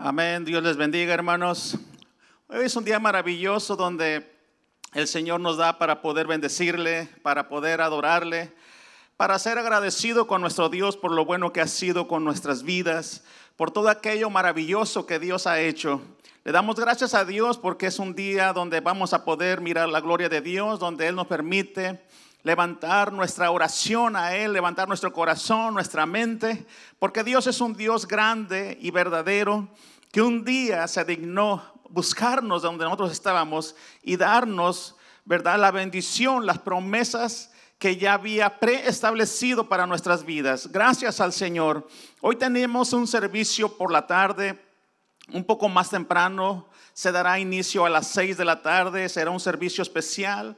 Amén. Dios les bendiga, hermanos. Hoy es un día maravilloso donde el Señor nos da para poder bendecirle, para poder adorarle, para ser agradecido con nuestro Dios por lo bueno que ha sido con nuestras vidas, por todo aquello maravilloso que Dios ha hecho. Le damos gracias a Dios porque es un día donde vamos a poder mirar la gloria de Dios, donde Él nos permite levantar nuestra oración a Él, levantar nuestro corazón, nuestra mente, porque Dios es un Dios grande y verdadero que un día se dignó buscarnos donde nosotros estábamos y darnos, ¿verdad?, la bendición, las promesas que ya había preestablecido para nuestras vidas. Gracias al Señor. Hoy tenemos un servicio por la tarde, un poco más temprano. Se dará inicio a las seis de la tarde. Será un servicio especial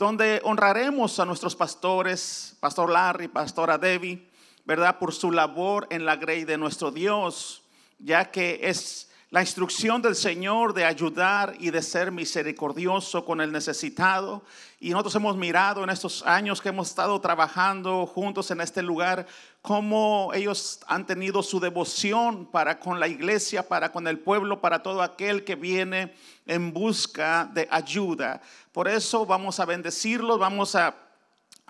donde honraremos a nuestros pastores, Pastor Larry, Pastora Debbie, ¿verdad? Por su labor en la grey de nuestro Dios, ya que es la instrucción del Señor de ayudar y de ser misericordioso con el necesitado. Y nosotros hemos mirado en estos años que hemos estado trabajando juntos en este lugar, cómo ellos han tenido su devoción para con la iglesia, para con el pueblo, para todo aquel que viene en busca de ayuda. Por eso vamos a bendecirlos, vamos a,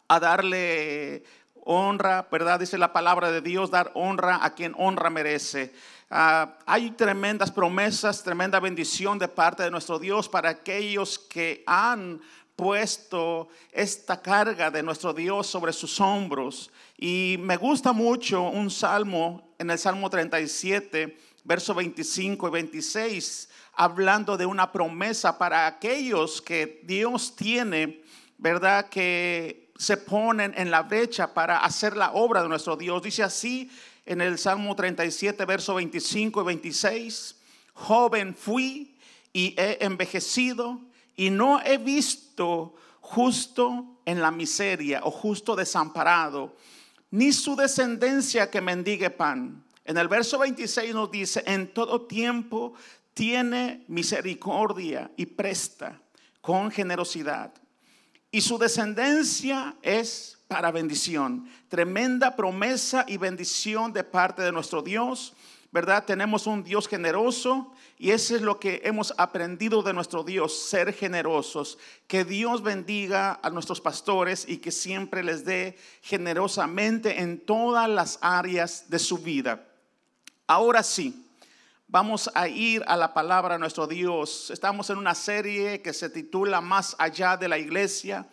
a darle honra, ¿verdad? Dice la palabra de Dios, dar honra a quien honra merece. Ah, hay tremendas promesas, tremenda bendición de parte de nuestro Dios para aquellos que han puesto esta carga de nuestro Dios sobre sus hombros. Y me gusta mucho un salmo en el Salmo 37, verso 25 y 26, hablando de una promesa para aquellos que Dios tiene, ¿verdad? Que se ponen en la brecha para hacer la obra de nuestro Dios. Dice así en el Salmo 37, verso 25 y 26, joven fui y he envejecido y no he visto justo en la miseria o justo desamparado, ni su descendencia que mendigue pan. En el verso 26 nos dice, en todo tiempo tiene misericordia y presta con generosidad. Y su descendencia es para bendición. Tremenda promesa y bendición de parte de nuestro Dios. ¿Verdad? Tenemos un Dios generoso y eso es lo que hemos aprendido de nuestro Dios, ser generosos. Que Dios bendiga a nuestros pastores y que siempre les dé generosamente en todas las áreas de su vida. Ahora sí, vamos a ir a la palabra de nuestro Dios. Estamos en una serie que se titula Más allá de la iglesia.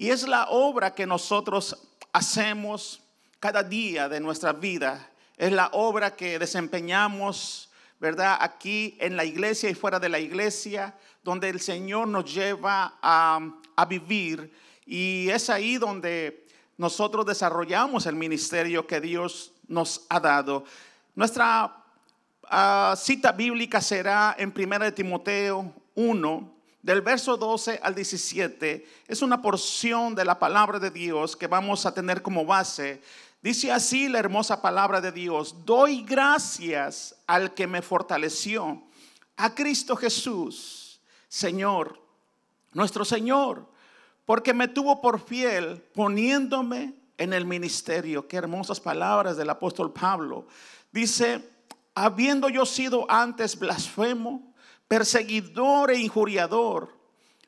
Y es la obra que nosotros hacemos cada día de nuestra vida. Es la obra que desempeñamos, ¿verdad? Aquí en la iglesia y fuera de la iglesia, donde el Señor nos lleva a, vivir. Y es ahí donde nosotros desarrollamos el ministerio que Dios nos ha dado. Nuestra ah, cita bíblica será en 1 Timoteo 1, del verso 12 al 17 es una porción de la palabra de Dios que vamos a tener como base. Dice así la hermosa palabra de Dios, doy gracias al que me fortaleció, a Cristo Jesús, Señor, nuestro Señor, porque me tuvo por fiel poniéndome en el ministerio. Qué hermosas palabras del apóstol Pablo. Dice, habiendo yo sido antes blasfemo, perseguidor e injuriador,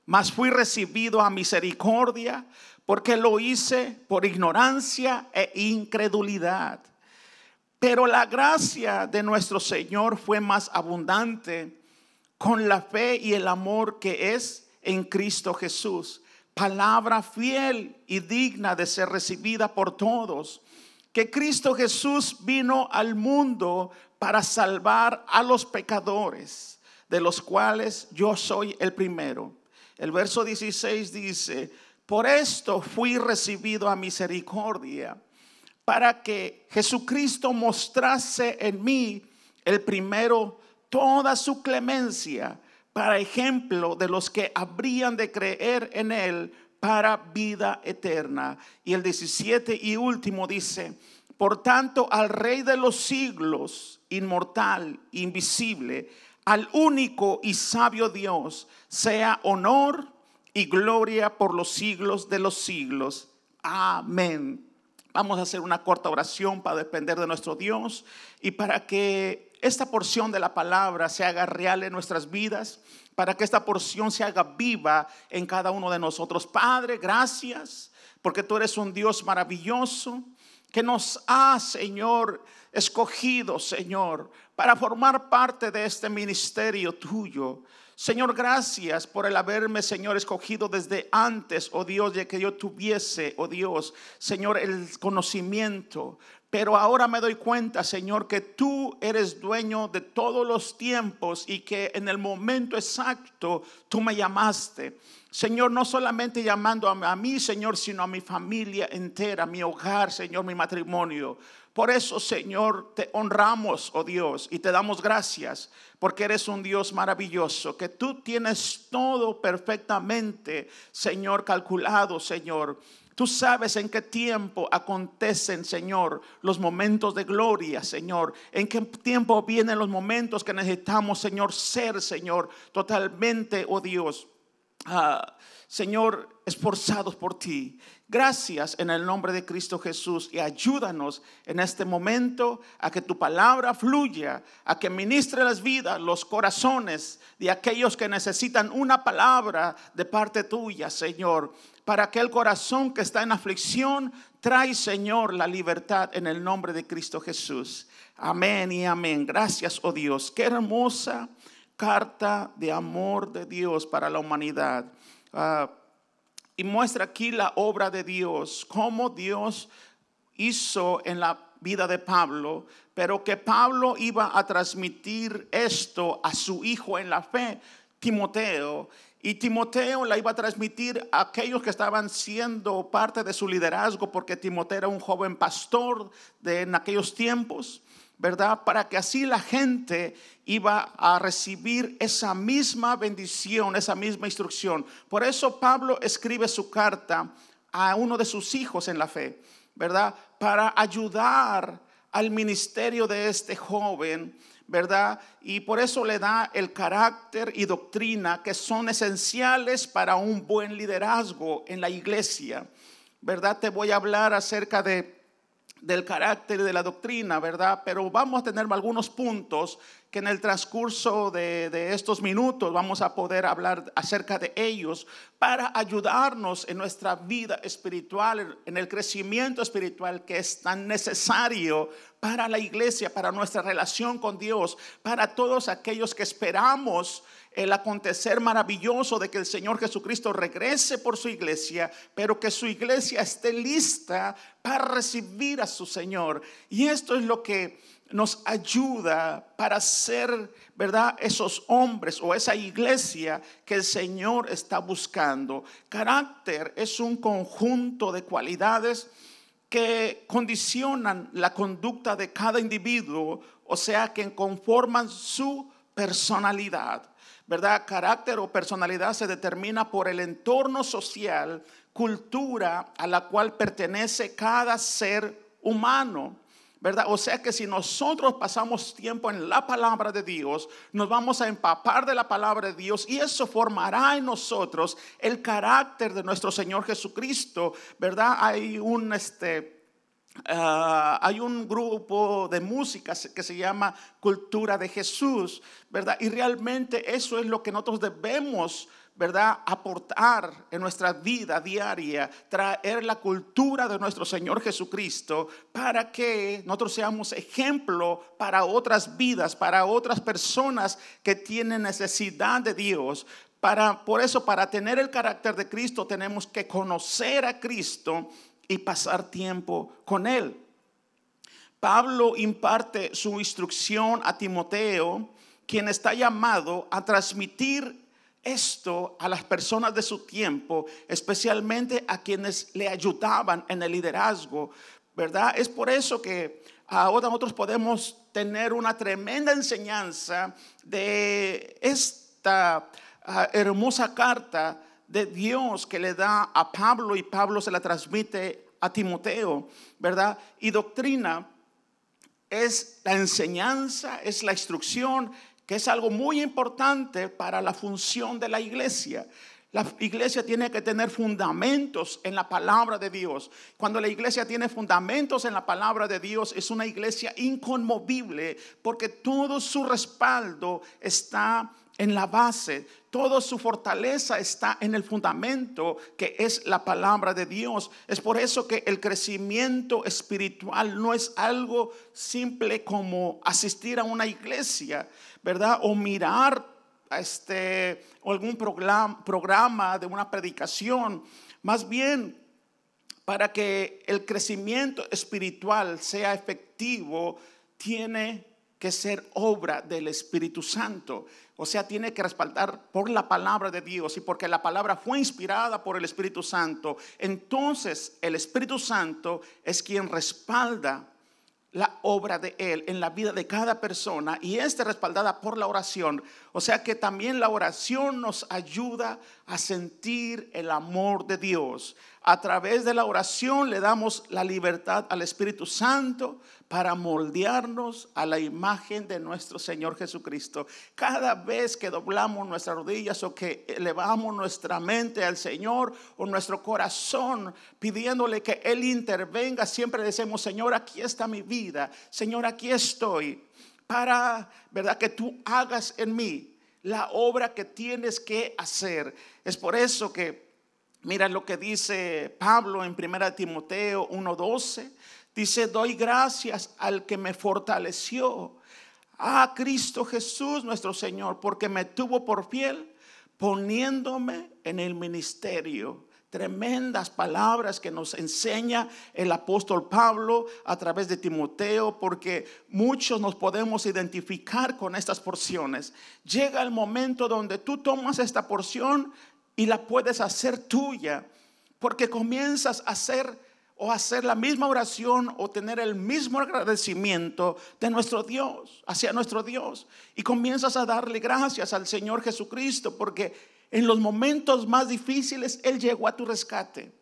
mas fui recibido a misericordia porque lo hice por ignorancia e incredulidad. Pero la gracia de nuestro Señor fue más abundante con la fe y el amor que es en Cristo Jesús. Palabra fiel y digna de ser recibida por todos. Que Cristo Jesús vino al mundo para salvar a los pecadores de los cuales yo soy el primero. El verso 16 dice, por esto fui recibido a misericordia, para que Jesucristo mostrase en mí el primero toda su clemencia, para ejemplo de los que habrían de creer en él para vida eterna. Y el 17 y último dice, por tanto al Rey de los siglos, inmortal, invisible, al único y sabio Dios sea honor y gloria por los siglos de los siglos. Amén. Vamos a hacer una corta oración para depender de nuestro Dios y para que esta porción de la palabra se haga real en nuestras vidas, para que esta porción se haga viva en cada uno de nosotros. Padre, gracias, porque tú eres un Dios maravilloso que nos ha, Señor, escogido, Señor, para formar parte de este ministerio tuyo. Señor, gracias por el haberme, Señor, escogido desde antes, oh Dios, de que yo tuviese, oh Dios, Señor, el conocimiento. Pero ahora me doy cuenta, Señor, que tú eres dueño de todos los tiempos y que en el momento exacto tú me llamaste. Señor, no solamente llamando a mí, Señor, sino a mi familia entera, mi hogar, Señor, mi matrimonio. Por eso, Señor, te honramos, oh Dios, y te damos gracias, porque eres un Dios maravilloso, que tú tienes todo perfectamente, Señor, calculado, Señor. Tú sabes en qué tiempo acontecen, Señor, los momentos de gloria, Señor. En qué tiempo vienen los momentos que necesitamos, Señor, ser, Señor, totalmente, oh Dios. Ah, Señor, esforzados por ti. Gracias en el nombre de Cristo Jesús y ayúdanos en este momento a que tu palabra fluya, a que ministre las vidas, los corazones de aquellos que necesitan una palabra de parte tuya, Señor, para que el corazón que está en aflicción trae, Señor, la libertad en el nombre de Cristo Jesús. Amén y amén. Gracias, oh Dios. Qué hermosa carta de amor de Dios para la humanidad. Ah, y muestra aquí la obra de Dios, cómo Dios hizo en la vida de Pablo, pero que Pablo iba a transmitir esto a su hijo en la fe, Timoteo, y Timoteo la iba a transmitir a aquellos que estaban siendo parte de su liderazgo, porque Timoteo era un joven pastor de en aquellos tiempos. ¿verdad? Para que así la gente iba a recibir esa misma bendición, esa misma instrucción. Por eso Pablo escribe su carta a uno de sus hijos en la fe, ¿verdad? Para ayudar al ministerio de este joven, ¿verdad? Y por eso le da el carácter y doctrina que son esenciales para un buen liderazgo en la iglesia, ¿verdad? Te voy a hablar acerca de del carácter de la doctrina, ¿verdad? Pero vamos a tener algunos puntos que en el transcurso de, estos minutos vamos a poder hablar acerca de ellos para ayudarnos en nuestra vida espiritual, en el crecimiento espiritual que es tan necesario para la iglesia, para nuestra relación con Dios, para todos aquellos que esperamos el acontecer maravilloso de que el Señor Jesucristo regrese por su iglesia, pero que su iglesia esté lista para recibir a su Señor. Y esto es lo que nos ayuda para ser, ¿verdad? Esos hombres o esa iglesia que el Señor está buscando. Carácter es un conjunto de cualidades que condicionan la conducta de cada individuo, o sea, que conforman su personalidad. ¿Verdad? Carácter o personalidad se determina por el entorno social, cultura a la cual pertenece cada ser humano. ¿verdad? O sea que si nosotros pasamos tiempo en la palabra de Dios, nos vamos a empapar de la palabra de Dios y eso formará en nosotros el carácter de nuestro Señor Jesucristo, ¿verdad? Hay un este Ah, hay un grupo de música que se llama Cultura de Jesús, ¿verdad? Y realmente eso es lo que nosotros debemos, ¿verdad? Aportar en nuestra vida diaria, traer la cultura de nuestro Señor Jesucristo para que nosotros seamos ejemplo para otras vidas, para otras personas que tienen necesidad de Dios. Para, por eso, para tener el carácter de Cristo, tenemos que conocer a Cristo y pasar tiempo con Él. Pablo imparte su instrucción a Timoteo, quien está llamado a transmitir esto a las personas de su tiempo, especialmente a quienes le ayudaban en el liderazgo, ¿verdad? Es por eso que ahora nosotros podemos tener una tremenda enseñanza de esta ah, hermosa carta de Dios que le da a Pablo y Pablo se la transmite a Timoteo, ¿verdad? Y doctrina es la enseñanza, es la instrucción, que es algo muy importante para la función de la iglesia. La iglesia tiene que tener fundamentos en la palabra de Dios. Cuando la iglesia tiene fundamentos en la palabra de Dios, es una iglesia inconmovible porque todo su respaldo está en la base, toda su fortaleza está en el fundamento que es la palabra de Dios. Es por eso que el crecimiento espiritual no es algo simple como asistir a una iglesia, ¿verdad? O mirar este, algún programa, programa de una predicación. Más bien, para que el crecimiento espiritual sea efectivo, tiene que ser obra del Espíritu Santo. O sea, tiene que respaldar por la palabra de Dios y porque la palabra fue inspirada por el Espíritu Santo. Entonces, el Espíritu Santo es quien respalda la obra de Él en la vida de cada persona y esta respaldada por la oración. O sea que también la oración nos ayuda a sentir el amor de Dios. A través de la oración le damos la libertad al Espíritu Santo para moldearnos a la imagen de nuestro Señor Jesucristo. Cada vez que doblamos nuestras rodillas o que elevamos nuestra mente al Señor o nuestro corazón pidiéndole que Él intervenga, siempre decimos, Señor, aquí está mi vida, Señor, aquí estoy para, ¿verdad? Que tú hagas en mí la obra que tienes que hacer. Es por eso que Mira lo que dice Pablo en 1 Timoteo 1:12. Dice, doy gracias al que me fortaleció, a Cristo Jesús nuestro Señor, porque me tuvo por fiel poniéndome en el ministerio. Tremendas palabras que nos enseña el apóstol Pablo a través de Timoteo, porque muchos nos podemos identificar con estas porciones. Llega el momento donde tú tomas esta porción y la puedes hacer tuya, porque comienzas a hacer o hacer la misma oración o tener el mismo agradecimiento de nuestro Dios, hacia nuestro Dios. Y comienzas a darle gracias al Señor Jesucristo, porque en los momentos más difíciles Él llegó a tu rescate.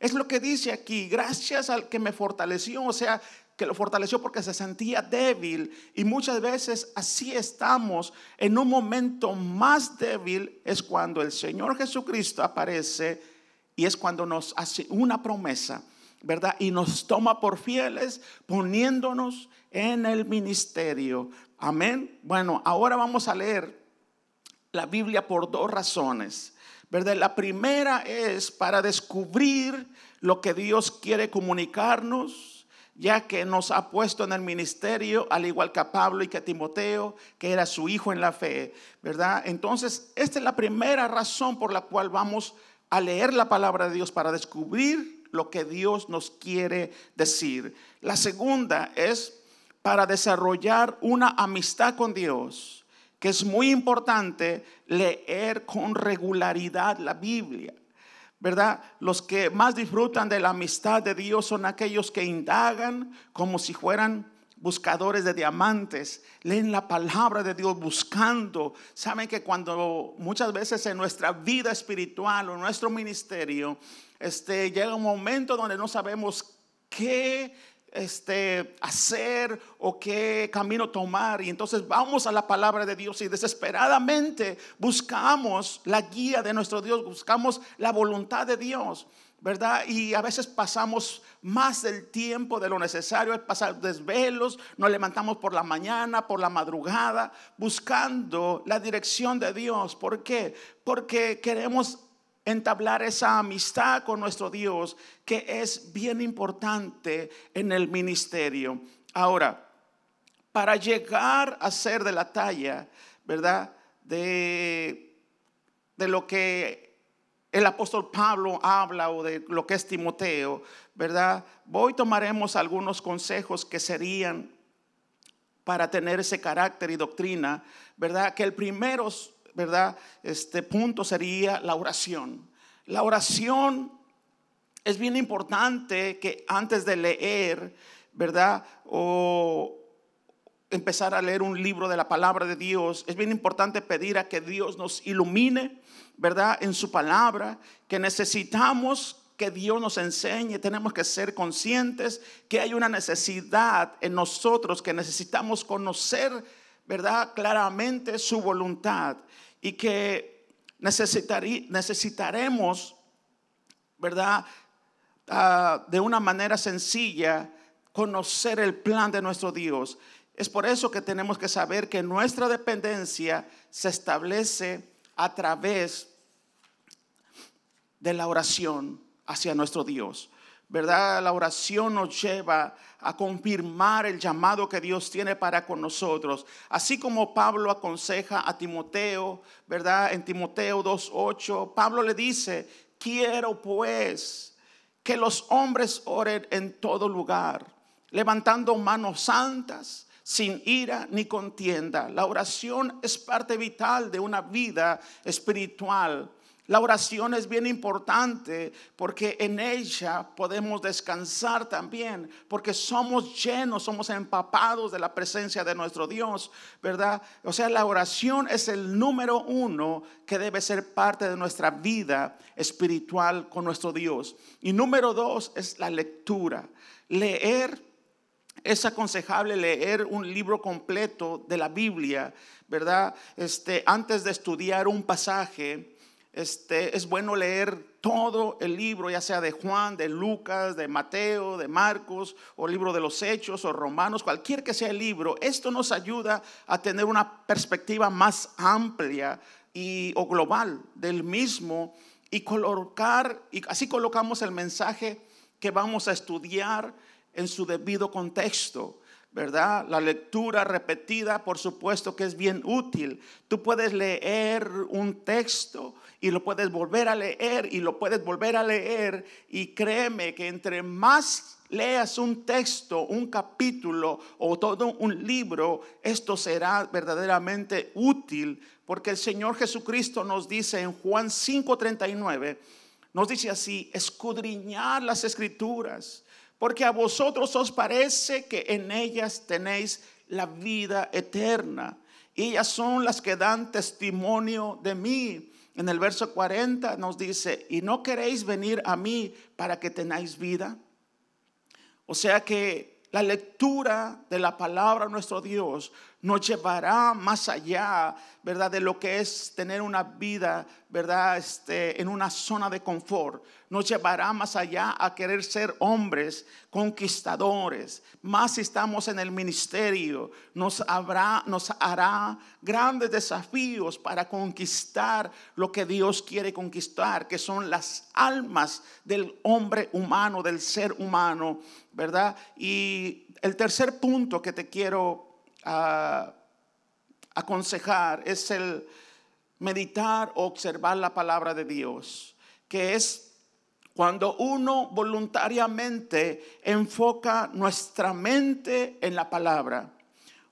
Es lo que dice aquí, gracias al que me fortaleció, o sea, que lo fortaleció porque se sentía débil y muchas veces así estamos en un momento más débil es cuando el Señor Jesucristo aparece y es cuando nos hace una promesa, ¿verdad? Y nos toma por fieles poniéndonos en el ministerio. Amén. Bueno, ahora vamos a leer la Biblia por dos razones. ¿verdad? La primera es para descubrir lo que Dios quiere comunicarnos ya que nos ha puesto en el ministerio, al igual que a Pablo y que a Timoteo, que era su hijo en la fe, ¿verdad? Entonces, esta es la primera razón por la cual vamos a leer la palabra de Dios para descubrir lo que Dios nos quiere decir. La segunda es para desarrollar una amistad con Dios, que es muy importante leer con regularidad la Biblia. ¿Verdad? Los que más disfrutan de la amistad de Dios son aquellos que indagan como si fueran buscadores de diamantes, leen la palabra de Dios buscando. Saben que cuando muchas veces en nuestra vida espiritual o nuestro ministerio, este, llega un momento donde no sabemos qué este, hacer o qué camino tomar. Y entonces vamos a la palabra de Dios y desesperadamente buscamos la guía de nuestro Dios, buscamos la voluntad de Dios. ¿verdad? Y a veces pasamos más del tiempo de lo necesario, es pasar desvelos, nos levantamos por la mañana, por la madrugada, buscando la dirección de Dios. ¿Por qué? Porque queremos entablar esa amistad con nuestro Dios que es bien importante en el ministerio. Ahora, para llegar a ser de la talla, ¿verdad? De, de lo que el apóstol Pablo habla o de lo que es Timoteo, ¿verdad? Hoy tomaremos algunos consejos que serían para tener ese carácter y doctrina, ¿verdad? Que el primero ¿verdad? Este punto sería la oración. La oración es bien importante que antes de leer, ¿verdad? O empezar a leer un libro de la palabra de Dios, es bien importante pedir a que Dios nos ilumine, ¿verdad? En su palabra, que necesitamos que Dios nos enseñe, tenemos que ser conscientes que hay una necesidad en nosotros, que necesitamos conocer, ¿verdad? Claramente su voluntad y que necesitaremos, ¿verdad? Ah, de una manera sencilla, conocer el plan de nuestro Dios. Es por eso que tenemos que saber que nuestra dependencia se establece a través de la oración hacia nuestro Dios. ¿Verdad? La oración nos lleva a confirmar el llamado que Dios tiene para con nosotros. Así como Pablo aconseja a Timoteo, ¿verdad? En Timoteo 2.8, Pablo le dice, quiero pues que los hombres oren en todo lugar, levantando manos santas sin ira ni contienda. La oración es parte vital de una vida espiritual. La oración es bien importante porque en ella podemos descansar también, porque somos llenos, somos empapados de la presencia de nuestro Dios, ¿verdad? O sea, la oración es el número uno que debe ser parte de nuestra vida espiritual con nuestro Dios. Y número dos es la lectura. Leer es aconsejable leer un libro completo de la Biblia, ¿verdad? Este, antes de estudiar un pasaje, este, es bueno leer todo el libro, ya sea de Juan, de Lucas, de Mateo, de Marcos, o libro de los Hechos, o Romanos, cualquier que sea el libro. Esto nos ayuda a tener una perspectiva más amplia y, o global del mismo y colocar, y así colocamos el mensaje que vamos a estudiar en su debido contexto. ¿Verdad? La lectura repetida, por supuesto que es bien útil. Tú puedes leer un texto y lo puedes volver a leer y lo puedes volver a leer y créeme que entre más leas un texto, un capítulo o todo un libro, esto será verdaderamente útil porque el Señor Jesucristo nos dice en Juan 5:39, nos dice así, escudriñar las escrituras porque a vosotros os parece que en ellas tenéis la vida eterna. Ellas son las que dan testimonio de mí. En el verso 40 nos dice, y no queréis venir a mí para que tengáis vida. O sea que la lectura de la palabra de nuestro Dios nos llevará más allá, ¿verdad? De lo que es tener una vida, ¿verdad? Este, en una zona de confort. Nos llevará más allá a querer ser hombres conquistadores. Más si estamos en el ministerio, nos, habrá, nos hará grandes desafíos para conquistar lo que Dios quiere conquistar, que son las almas del hombre humano, del ser humano, ¿verdad? Y el tercer punto que te quiero aconsejar es el meditar o observar la palabra de Dios, que es cuando uno voluntariamente enfoca nuestra mente en la palabra.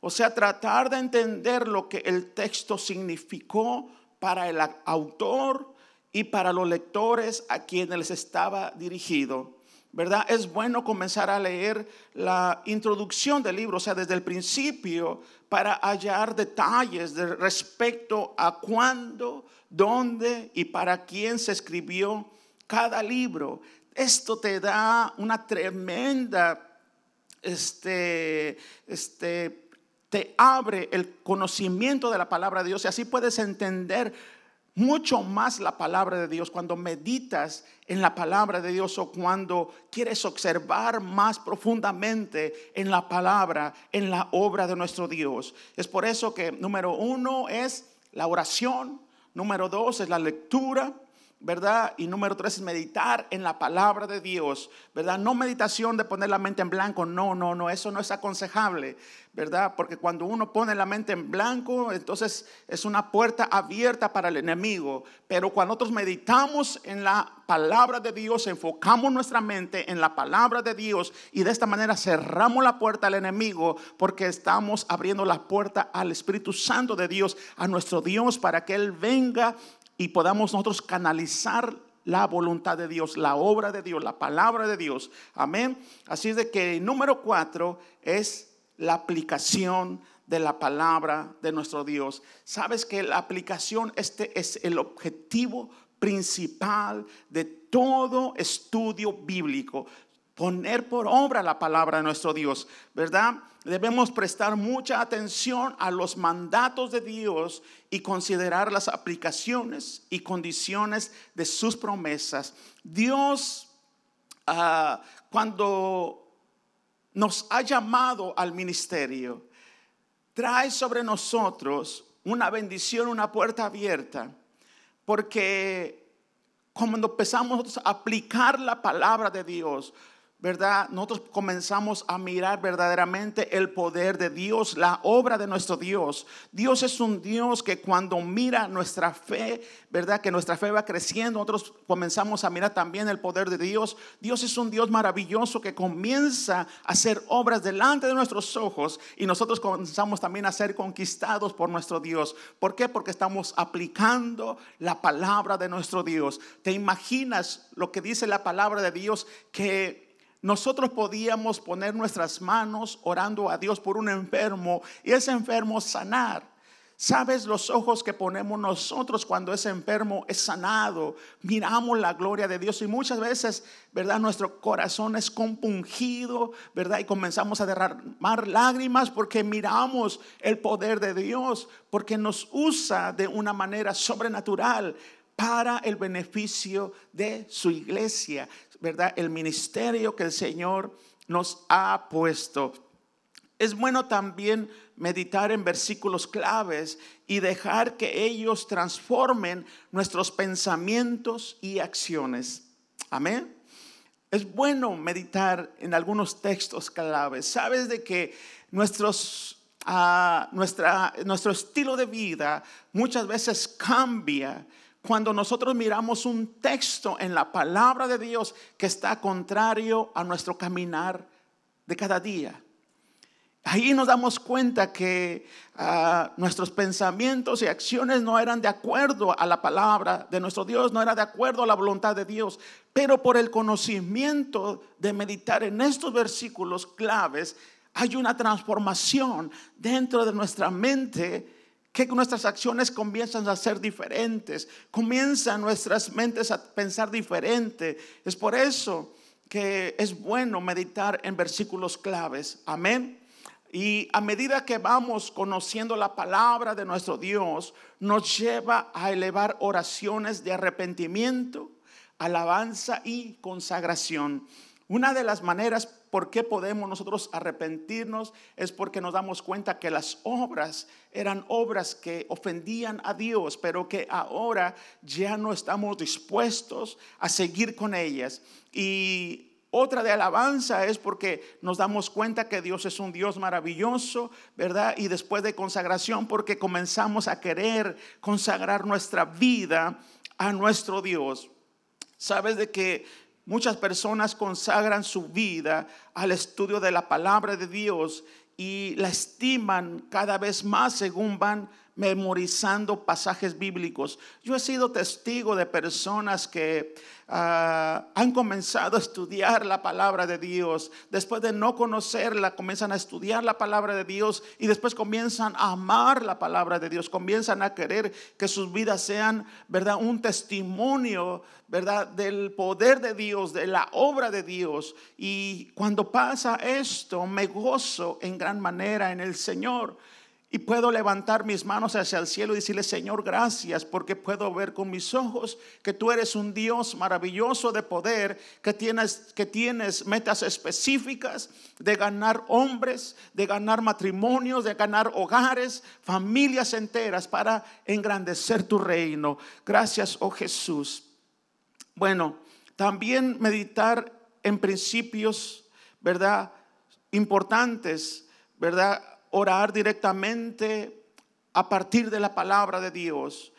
O sea, tratar de entender lo que el texto significó para el autor y para los lectores a quienes les estaba dirigido. ¿Verdad? Es bueno comenzar a leer la introducción del libro, o sea, desde el principio, para hallar detalles de respecto a cuándo, dónde y para quién se escribió cada libro. Esto te da una tremenda, este, este, te abre el conocimiento de la palabra de Dios y así puedes entender mucho más la palabra de Dios, cuando meditas en la palabra de Dios o cuando quieres observar más profundamente en la palabra, en la obra de nuestro Dios. Es por eso que número uno es la oración, número dos es la lectura, ¿verdad? Y número tres es meditar en la palabra de Dios, ¿verdad? No meditación de poner la mente en blanco, no, no, no, eso no es aconsejable, ¿verdad? Porque cuando uno pone la mente en blanco, entonces es una puerta abierta para el enemigo. Pero cuando nosotros meditamos en la palabra de Dios, enfocamos nuestra mente en la palabra de Dios y de esta manera cerramos la puerta al enemigo porque estamos abriendo la puerta al Espíritu Santo de Dios, a nuestro Dios, para que Él venga y podamos nosotros canalizar la voluntad de Dios, la obra de Dios, la palabra de Dios. Amén. Así de que el número cuatro es la aplicación de la palabra de nuestro Dios. Sabes que la aplicación, este es el objetivo principal de todo estudio bíblico. Poner por obra la palabra de nuestro Dios, ¿verdad? Debemos prestar mucha atención a los mandatos de Dios y considerar las aplicaciones y condiciones de sus promesas. Dios, ah, cuando nos ha llamado al ministerio, trae sobre nosotros una bendición, una puerta abierta, porque cuando empezamos a aplicar la palabra de Dios, ¿verdad? Nosotros comenzamos a mirar verdaderamente el poder de Dios, la obra de nuestro Dios. Dios es un Dios que cuando mira nuestra fe, ¿verdad? Que nuestra fe va creciendo, nosotros comenzamos a mirar también el poder de Dios. Dios es un Dios maravilloso que comienza a hacer obras delante de nuestros ojos y nosotros comenzamos también a ser conquistados por nuestro Dios. ¿Por qué? Porque estamos aplicando la palabra de nuestro Dios. ¿Te imaginas lo que dice la palabra de Dios que nosotros podíamos poner nuestras manos orando a Dios por un enfermo y ese enfermo sanar. ¿Sabes los ojos que ponemos nosotros cuando ese enfermo es sanado? Miramos la gloria de Dios y muchas veces, ¿verdad? Nuestro corazón es compungido, ¿verdad? Y comenzamos a derramar lágrimas porque miramos el poder de Dios, porque nos usa de una manera sobrenatural para el beneficio de su iglesia. ¿Verdad? El ministerio que el Señor nos ha puesto. Es bueno también meditar en versículos claves y dejar que ellos transformen nuestros pensamientos y acciones. Amén. Es bueno meditar en algunos textos claves. Sabes de que nuestros, uh, nuestro estilo de vida muchas veces cambia cuando nosotros miramos un texto en la palabra de Dios que está contrario a nuestro caminar de cada día. Ahí nos damos cuenta que ah, nuestros pensamientos y acciones no eran de acuerdo a la palabra de nuestro Dios, no era de acuerdo a la voluntad de Dios, pero por el conocimiento de meditar en estos versículos claves, hay una transformación dentro de nuestra mente que nuestras acciones comienzan a ser diferentes, comienzan nuestras mentes a pensar diferente. Es por eso que es bueno meditar en versículos claves. Amén. Y a medida que vamos conociendo la palabra de nuestro Dios, nos lleva a elevar oraciones de arrepentimiento, alabanza y consagración. Una de las maneras por qué podemos nosotros arrepentirnos es porque nos damos cuenta que las obras eran obras que ofendían a Dios, pero que ahora ya no estamos dispuestos a seguir con ellas. Y otra de alabanza es porque nos damos cuenta que Dios es un Dios maravilloso, ¿verdad? Y después de consagración, porque comenzamos a querer consagrar nuestra vida a nuestro Dios. Sabes de que Muchas personas consagran su vida al estudio de la palabra de Dios y la estiman cada vez más según van memorizando pasajes bíblicos. Yo he sido testigo de personas que Ah, han comenzado a estudiar la palabra de Dios. Después de no conocerla, comienzan a estudiar la palabra de Dios y después comienzan a amar la palabra de Dios. Comienzan a querer que sus vidas sean, ¿verdad? Un testimonio, ¿verdad? Del poder de Dios, de la obra de Dios. Y cuando pasa esto, me gozo en gran manera en el Señor. Y puedo levantar mis manos hacia el cielo y decirle, Señor, gracias porque puedo ver con mis ojos que tú eres un Dios maravilloso de poder, que tienes, que tienes metas específicas de ganar hombres, de ganar matrimonios, de ganar hogares, familias enteras para engrandecer tu reino. Gracias, oh Jesús. Bueno, también meditar en principios, ¿verdad? Importantes, ¿verdad? Orar directamente a partir de la palabra de Dios.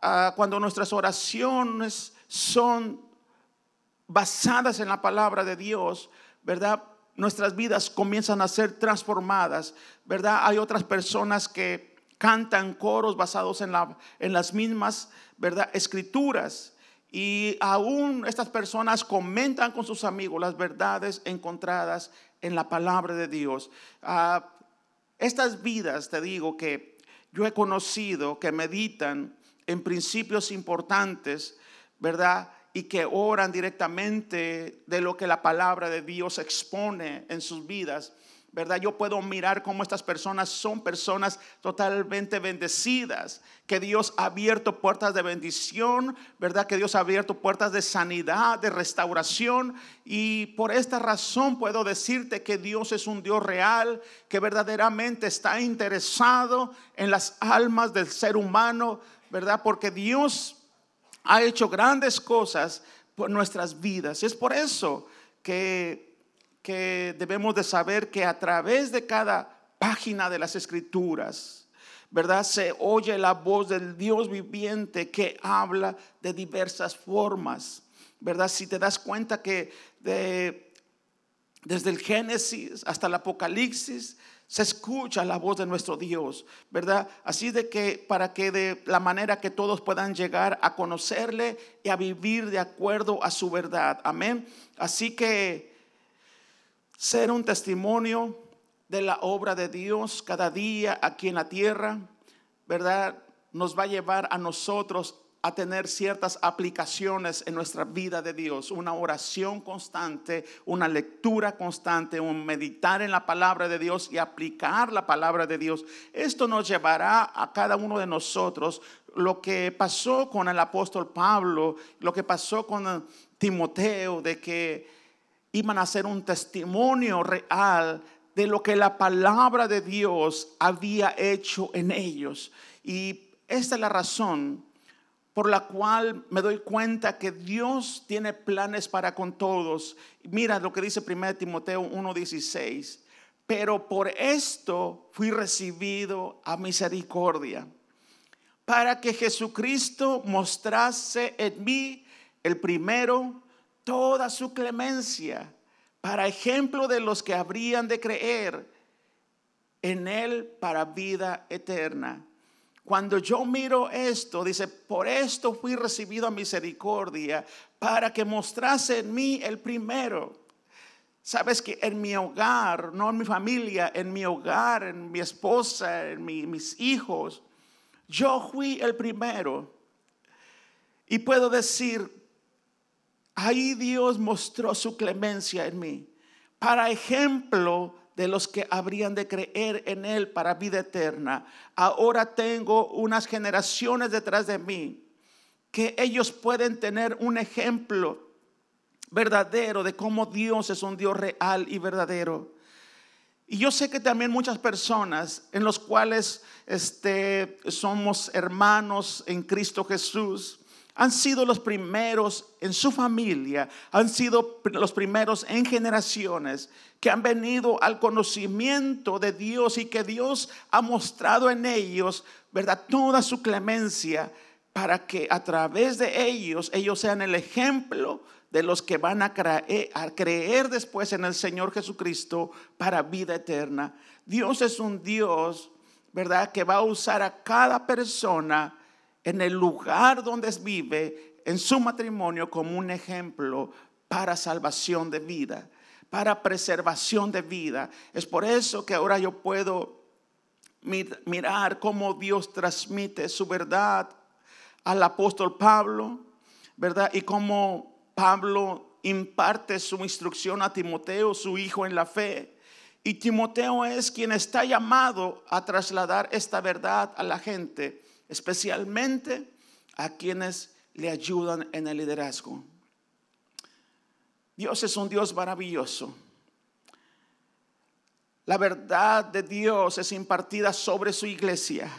Ah, cuando nuestras oraciones son basadas en la palabra de Dios, ¿verdad? Nuestras vidas comienzan a ser transformadas, ¿verdad? Hay otras personas que cantan coros basados en, la, en las mismas, ¿verdad? Escrituras. Y aún estas personas comentan con sus amigos las verdades encontradas en la palabra de Dios. Ah, estas vidas, te digo, que yo he conocido, que meditan en principios importantes, ¿verdad? Y que oran directamente de lo que la palabra de Dios expone en sus vidas. ¿Verdad? Yo puedo mirar cómo estas personas son personas totalmente bendecidas, que Dios ha abierto puertas de bendición, ¿verdad? Que Dios ha abierto puertas de sanidad, de restauración. Y por esta razón puedo decirte que Dios es un Dios real, que verdaderamente está interesado en las almas del ser humano, ¿verdad? Porque Dios ha hecho grandes cosas por nuestras vidas. Es por eso que que debemos de saber que a través de cada página de las escrituras, ¿verdad? Se oye la voz del Dios viviente que habla de diversas formas, ¿verdad? Si te das cuenta que desde el Génesis hasta el Apocalipsis se escucha la voz de nuestro Dios, ¿verdad? Así de que para que de la manera que todos puedan llegar a conocerle y a vivir de acuerdo a su verdad. Amén. Así que ser un testimonio de la obra de Dios cada día aquí en la tierra, ¿verdad? Nos va a llevar a nosotros a tener ciertas aplicaciones en nuestra vida de Dios, una oración constante, una lectura constante, un meditar en la palabra de Dios y aplicar la palabra de Dios. Esto nos llevará a cada uno de nosotros lo que pasó con el apóstol Pablo, lo que pasó con Timoteo, de que iban a ser un testimonio real de lo que la palabra de Dios había hecho en ellos. Y esta es la razón por la cual me doy cuenta que Dios tiene planes para con todos. Mira lo que dice 1 Timoteo 1:16. Pero por esto fui recibido a misericordia, para que Jesucristo mostrase en mí el primero toda su clemencia para ejemplo de los que habrían de creer en Él para vida eterna. Cuando yo miro esto, dice, por esto fui recibido a misericordia para que mostrase en mí el primero. Sabes que en mi hogar, no en mi familia, en mi hogar, en mi esposa, en mis hijos, yo fui el primero. Y puedo decir, Ahí Dios mostró su clemencia en mí, para ejemplo de los que habrían de creer en Él para vida eterna. Ahora tengo unas generaciones detrás de mí que ellos pueden tener un ejemplo verdadero de cómo Dios es un Dios real y verdadero. Y yo sé que también muchas personas en los cuales este, somos hermanos en Cristo Jesús, han sido los primeros en su familia, han sido los primeros en generaciones que han venido al conocimiento de Dios y que Dios ha mostrado en ellos, ¿verdad? Toda su clemencia para que a través de ellos ellos sean el ejemplo de los que van a creer, después en el Señor Jesucristo para vida eterna. Dios es un Dios, ¿verdad? Que va a usar a cada persona en el lugar donde vive, en su matrimonio, como un ejemplo para salvación de vida, para preservación de vida. Es por eso que ahora yo puedo mirar cómo Dios transmite su verdad al apóstol Pablo, ¿verdad? Y cómo Pablo imparte su instrucción a Timoteo, su hijo en la fe. Y Timoteo es quien está llamado a trasladar esta verdad a la gente especialmente a quienes le ayudan en el liderazgo. Dios es un Dios maravilloso. La verdad de Dios es impartida sobre su iglesia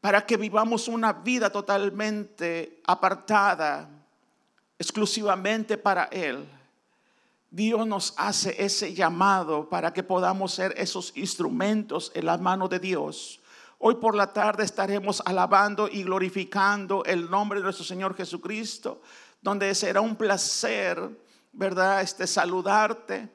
para que vivamos una vida totalmente apartada, exclusivamente para Él. Dios nos hace ese llamado para que podamos ser esos instrumentos en las manos de Dios Hoy por la tarde estaremos alabando y glorificando el nombre de nuestro Señor Jesucristo, donde será un placer, ¿verdad? Este saludarte,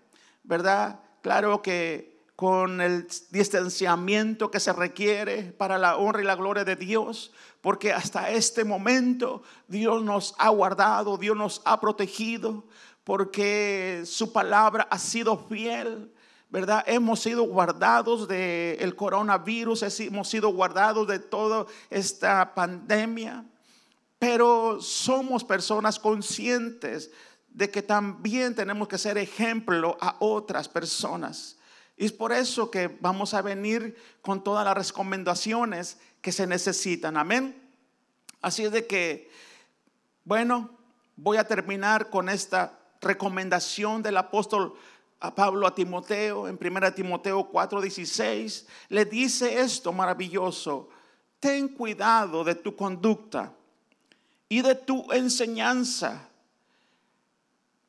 ¿verdad? Claro que con el distanciamiento que se requiere para la honra y la gloria de Dios, porque hasta este momento Dios nos ha guardado, Dios nos ha protegido, porque su palabra ha sido fiel. ¿Verdad? Hemos sido guardados del coronavirus, hemos sido guardados de toda esta pandemia, pero somos personas conscientes de que también tenemos que ser ejemplo a otras personas. Y es por eso que vamos a venir con todas las recomendaciones que se necesitan. Amén. Así es de que, bueno, voy a terminar con esta recomendación del apóstol a Pablo a Timoteo en 1 Timoteo 4:16. Le dice esto maravilloso. Ten cuidado de tu conducta y de tu enseñanza.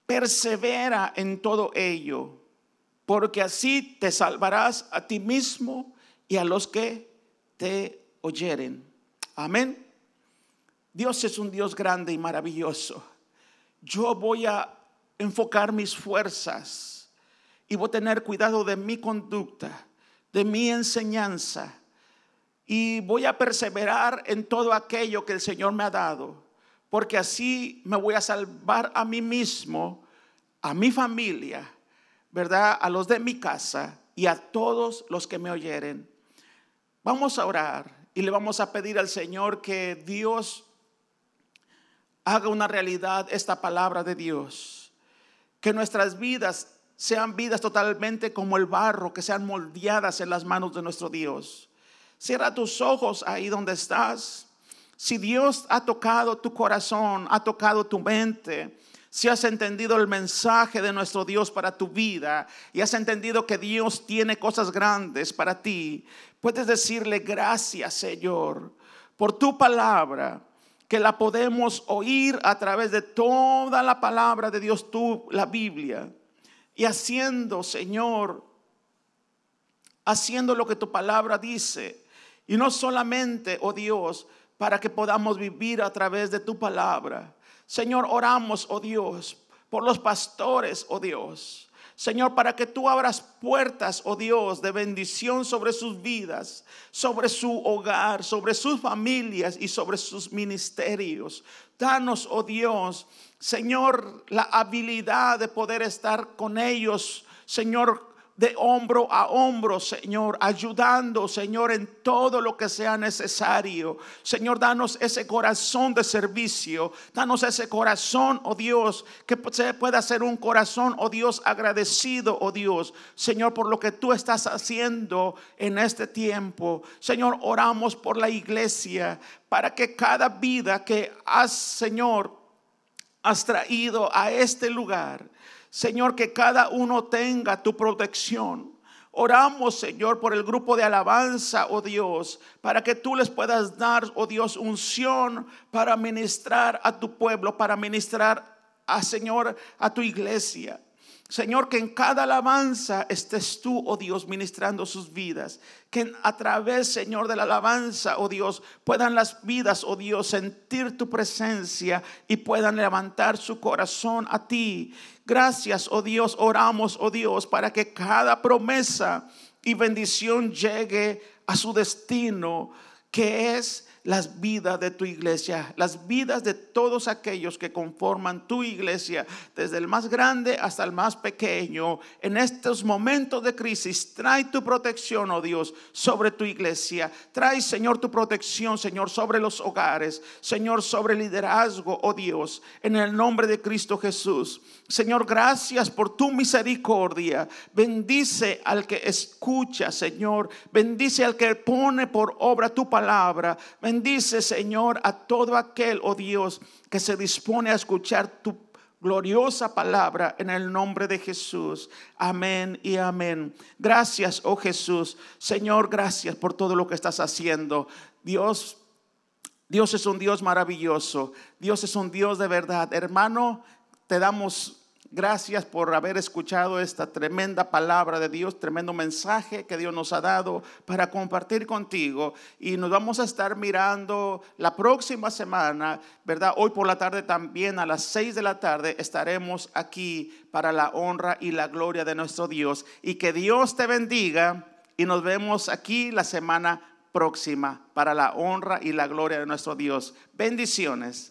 Persevera en todo ello porque así te salvarás a ti mismo y a los que te oyeren. Amén. Dios es un Dios grande y maravilloso. Yo voy a enfocar mis fuerzas y voy a tener cuidado de mi conducta, de mi enseñanza y voy a perseverar en todo aquello que el Señor me ha dado, porque así me voy a salvar a mí mismo, a mi familia ¿verdad? A los de mi casa y a todos los que me oyeren. Vamos a orar y le vamos a pedir al Señor que Dios haga una realidad esta palabra de Dios. Que nuestras vidas sean vidas totalmente como el barro, que sean moldeadas en las manos de nuestro Dios. Cierra tus ojos ahí donde estás. Si Dios ha tocado tu corazón, ha tocado tu mente, si has entendido el mensaje de nuestro Dios para tu vida y has entendido que Dios tiene cosas grandes para ti, puedes decirle gracias Señor por tu palabra, que la podemos oír a través de toda la palabra de Dios, tú, la Biblia, y haciendo, Señor, haciendo lo que tu palabra dice. Y no solamente, oh Dios, para que podamos vivir a través de tu palabra, Señor, oramos, oh Dios, por los pastores, oh Dios. Señor, para que tú abras puertas, oh Dios, de bendición sobre sus vidas, sobre su hogar, sobre sus familias y sobre sus ministerios. Danos, oh Dios, Señor, la habilidad de poder estar con ellos, Señor, de hombro a hombro, Señor, ayudando, Señor, en todo lo que sea necesario. Señor, danos ese corazón de servicio, danos ese corazón, oh Dios, que se pueda ser un corazón, oh Dios, agradecido, oh Dios, Señor, por lo que tú estás haciendo en este tiempo. Señor, oramos por la iglesia para que cada vida que has, Señor, has traído a este lugar, Señor, que cada uno tenga tu protección. Oramos, Señor, por el grupo de alabanza, oh Dios, para que tú les puedas dar, oh Dios, unción para ministrar a tu pueblo, para ministrar a, Señor, a tu iglesia. Señor, que en cada alabanza estés tú, oh Dios, ministrando sus vidas. Que a través, Señor, de la alabanza, oh Dios, puedan las vidas, oh Dios, sentir tu presencia y puedan levantar su corazón a ti. Gracias, oh Dios, oramos, oh Dios, para que cada promesa y bendición llegue a su destino, que es las vidas de tu iglesia, las vidas de todos aquellos que conforman tu iglesia, desde el más grande hasta el más pequeño. En estos momentos de crisis, trae tu protección, oh Dios, sobre tu iglesia. Trae, Señor, tu protección, Señor, sobre los hogares, Señor, sobre el liderazgo, oh Dios, en el nombre de Cristo Jesús. Señor, gracias por tu misericordia. Bendice al que escucha, Señor. Bendice al que pone por obra tu palabra. Bendice, Señor, a todo aquel, oh Dios, que se dispone a escuchar tu gloriosa palabra en el nombre de Jesús. Amén y amén. Gracias, oh Jesús. Señor, gracias por todo lo que estás haciendo. Dios, Dios es un Dios maravilloso. Dios es un Dios de verdad. Hermano, te damos Gracias por haber escuchado esta tremenda palabra de Dios, tremendo mensaje que Dios nos ha dado para compartir contigo. Y nos vamos a estar mirando la próxima semana, ¿verdad? Hoy por la tarde también a las seis de la tarde estaremos aquí para la honra y la gloria de nuestro Dios. Y que Dios te bendiga y nos vemos aquí la semana próxima para la honra y la gloria de nuestro Dios. Bendiciones.